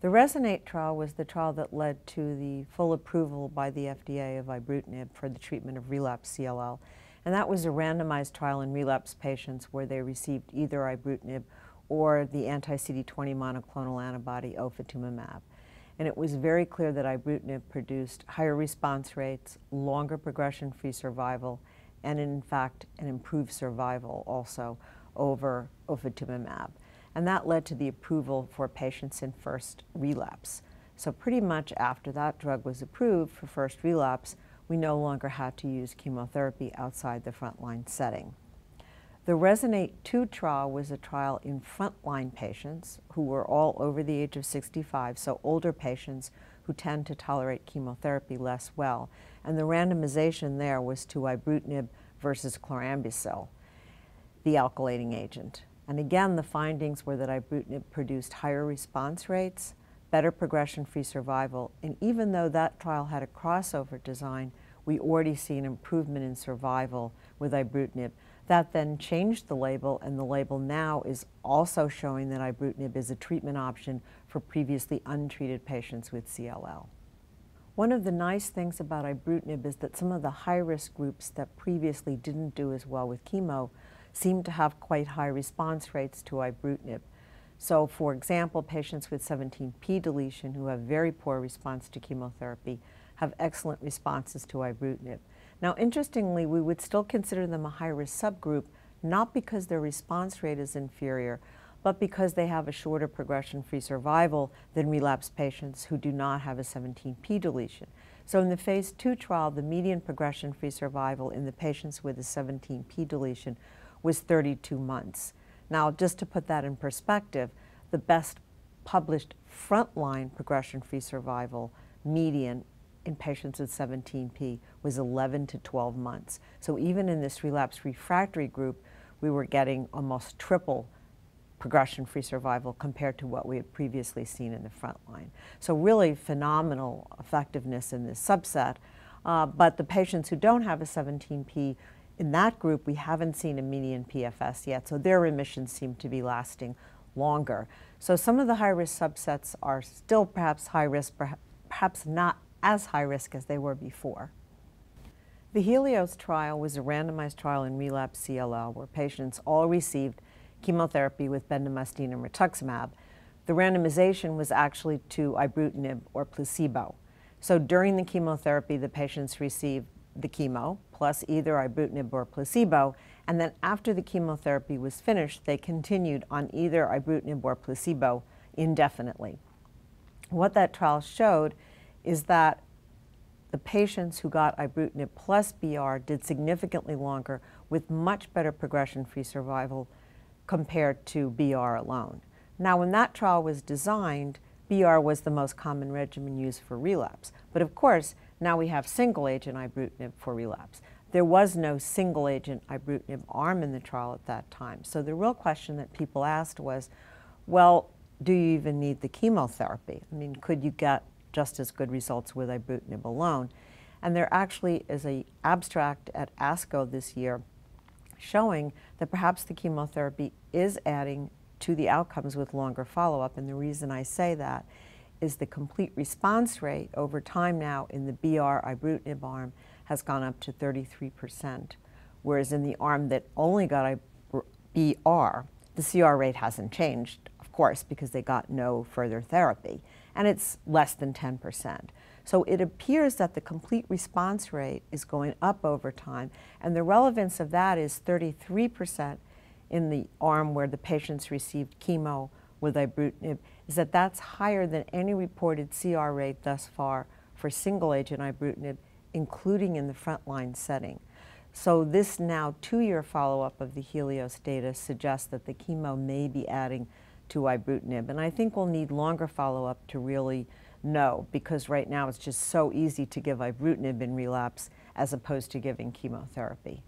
The RESONATE trial was the trial that led to the full approval by the FDA of ibrutinib for the treatment of relapsed CLL. And that was a randomized trial in relapsed patients where they received either ibrutinib or the anti-CD20 monoclonal antibody ofatumumab. And it was very clear that ibrutinib produced higher response rates, longer progression-free survival, and in fact, an improved survival also over ofatumumab. And that led to the approval for patients in first relapse. So pretty much after that drug was approved for first relapse, we no longer had to use chemotherapy outside the frontline setting. The RESONATE 2 trial was a trial in frontline patients who were all over the age of 65, so older patients who tend to tolerate chemotherapy less well. And the randomization there was to ibrutinib versus chlorambucil, the alkylating agent. And again, the findings were that ibrutinib produced higher response rates, better progression-free survival, and even though that trial had a crossover design, we already see an improvement in survival with ibrutinib. That then changed the label, and the label now is also showing that ibrutinib is a treatment option for previously untreated patients with CLL. One of the nice things about ibrutinib is that some of the high-risk groups that previously didn't do as well with chemo seem to have quite high response rates to ibrutinib. So, for example, patients with 17p deletion who have very poor response to chemotherapy have excellent responses to ibrutinib. Now, interestingly, we would still consider them a high-risk subgroup, not because their response rate is inferior, but because they have a shorter progression-free survival than relapsed patients who do not have a 17p deletion. So in the phase two trial, the median progression-free survival in the patients with a 17p deletion was 32 months. Now, just to put that in perspective, the best published frontline progression-free survival median in patients with 17P was 11 to 12 months. So even in this relapse refractory group, we were getting almost triple progression-free survival compared to what we had previously seen in the frontline. So really phenomenal effectiveness in this subset. Uh, but the patients who don't have a 17P in that group, we haven't seen a median PFS yet, so their remissions seem to be lasting longer. So some of the high-risk subsets are still perhaps high risk, perhaps not as high risk as they were before. The Helios trial was a randomized trial in relapsed CLL where patients all received chemotherapy with bendamustine and rituximab. The randomization was actually to ibrutinib or placebo. So during the chemotherapy, the patients received the chemo plus either ibrutinib or placebo, and then after the chemotherapy was finished, they continued on either ibrutinib or placebo indefinitely. What that trial showed is that the patients who got ibrutinib plus BR did significantly longer with much better progression-free survival compared to BR alone. Now, when that trial was designed, BR was the most common regimen used for relapse. But of course, now we have single agent ibrutinib for relapse. There was no single agent ibrutinib arm in the trial at that time. So the real question that people asked was, well, do you even need the chemotherapy? I mean, could you get just as good results with ibrutinib alone? And there actually is a abstract at ASCO this year showing that perhaps the chemotherapy is adding to the outcomes with longer follow-up. And the reason I say that is the complete response rate over time now in the BR ibrutinib arm has gone up to 33%, whereas in the arm that only got a BR, the CR rate hasn't changed, of course, because they got no further therapy, and it's less than 10%. So it appears that the complete response rate is going up over time, and the relevance of that is 33% in the arm where the patients received chemo with ibrutinib is that that's higher than any reported CR rate thus far for single agent ibrutinib, including in the frontline setting. So this now two-year follow-up of the Helios data suggests that the chemo may be adding to ibrutinib. And I think we'll need longer follow-up to really know, because right now it's just so easy to give ibrutinib in relapse as opposed to giving chemotherapy.